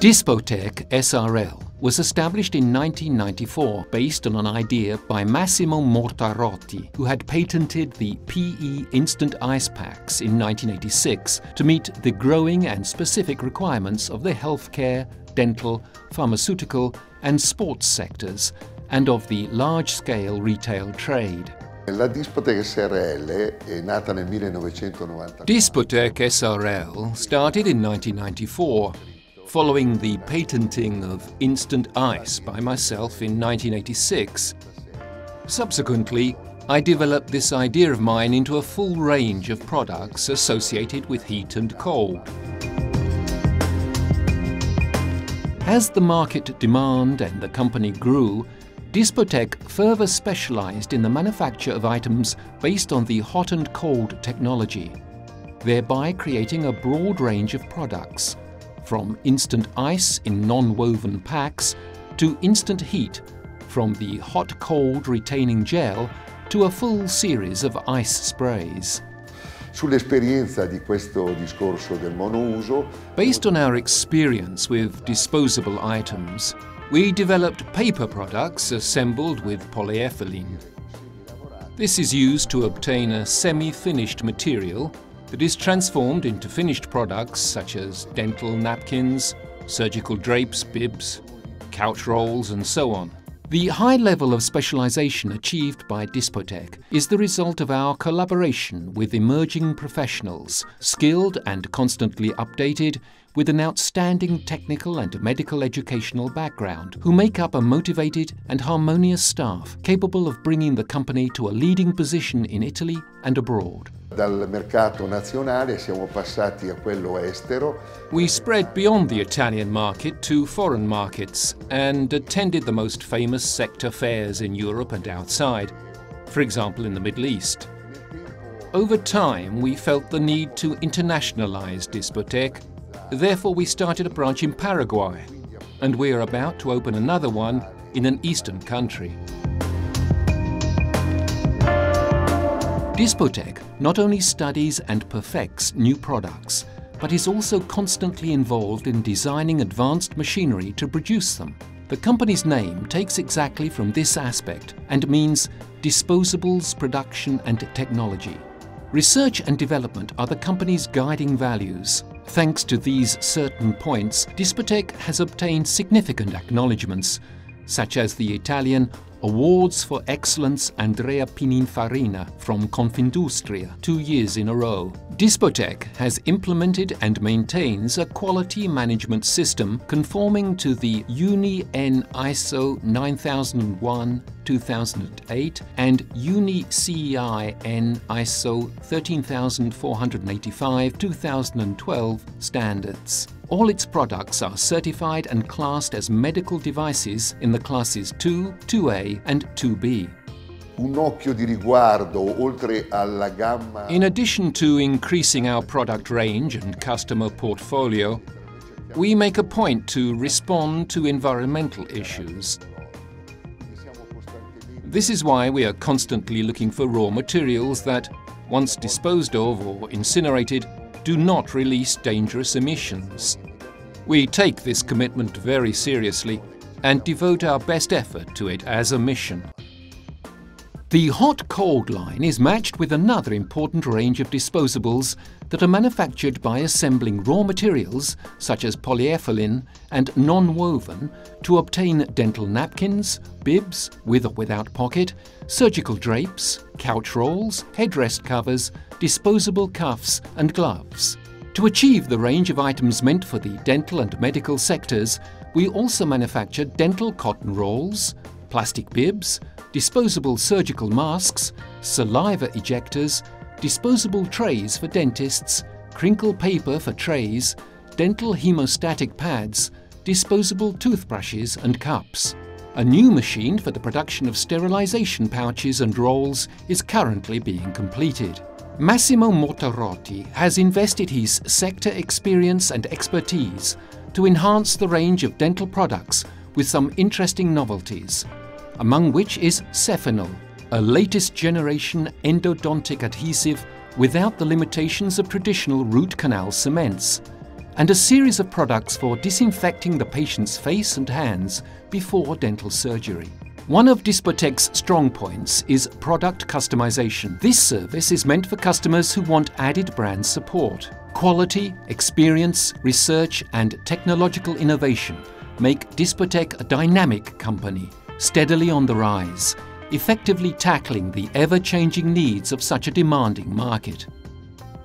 Dispotech SRL was established in 1994 based on an idea by Massimo Mortarotti, who had patented the PE instant ice packs in 1986 to meet the growing and specific requirements of the healthcare, dental, pharmaceutical, and sports sectors, and of the large-scale retail trade. La Dispotech SRL è nata nel 1994. Dispotech SRL started in 1994 following the patenting of instant ice by myself in 1986. Subsequently, I developed this idea of mine into a full range of products associated with heat and cold. As the market demand and the company grew, Dispotech further specialized in the manufacture of items based on the hot and cold technology, thereby creating a broad range of products from instant ice in non-woven packs to instant heat, from the hot-cold retaining gel to a full series of ice sprays. Sull'esperienza di questo discorso del monouso, Based on our experience with disposable items, we developed paper products assembled with polyethylene. This is used to obtain a semi-finished material that is transformed into finished products such as dental napkins, surgical drapes, bibs, couch rolls, and so on. The high level of specialization achieved by Dispotech is the result of our collaboration with emerging professionals, skilled and constantly updated, with an outstanding technical and medical educational background, who make up a motivated and harmonious staff capable of bringing the company to a leading position in Italy and abroad. Dal mercato nazionale siamo passati a quello estero. We spread beyond the Italian market to foreign markets and attended the most famous sector fairs in Europe and outside, for example in the Middle East. Over time, we felt the need to internationalize Dispotech. Therefore, we started a branch in Paraguay, and we are about to open another one in an eastern country. Dispotech not only studies and perfects new products, but is also constantly involved in designing advanced machinery to produce them. The company's name takes exactly from this aspect and means disposables, production and technology. Research and development are the company's guiding values. Thanks to these certain points, Dispotech has obtained significant acknowledgements, such as the Italian Awards for Excellence Andrea Pininfarina from Confindustria two years in a row. Dispotech has implemented and maintains a quality management system conforming to the UNI-EN ISO 9001-2008 and UNI-CEI-EN ISO 13485-2012 standards. All its products are certified and classed as medical devices in the classes 2, 2A and 2B. Un occhio di riguardo oltre alla gamma In addition to increasing our product range and customer portfolio, we make a point to respond to environmental issues. This is why we are constantly looking for raw materials that, once disposed of or incinerated, do not release dangerous emissions. We take this commitment very seriously and devote our best effort to it as a mission. The hot-cold line is matched with another important range of disposables that are manufactured by assembling raw materials such as polyethylene and non-woven to obtain dental napkins, bibs with or without pocket, surgical drapes, couch rolls, headrest covers, disposable cuffs and gloves. To achieve the range of items meant for the dental and medical sectors, we also manufacture dental cotton rolls, plastic bibs, disposable surgical masks, saliva ejectors, disposable trays for dentists, crinkle paper for trays, dental hemostatic pads, disposable toothbrushes and cups. A new machine for the production of sterilization pouches and rolls is currently being completed. Massimo Mortarotti has invested his sector experience and expertise to enhance the range of dental products with some interesting novelties among which is Cefenol, a latest generation endodontic adhesive without the limitations of traditional root canal cements, and a series of products for disinfecting the patient's face and hands before dental surgery. One of Dispotech's strong points is product customization. This service is meant for customers who want added brand support. Quality, experience, research and technological innovation make Dispotech a dynamic company, steadily on the rise, effectively tackling the ever-changing needs of such a demanding market.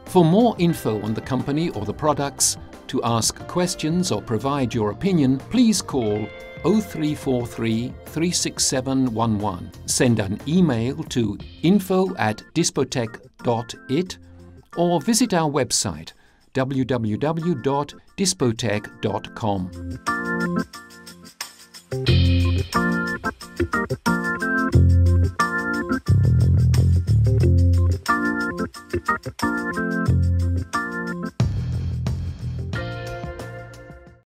For more info on the company or the products, to ask questions or provide your opinion, please call 0343 36711. Send an email to info at dispotech.it or visit our website www.dispotech.com.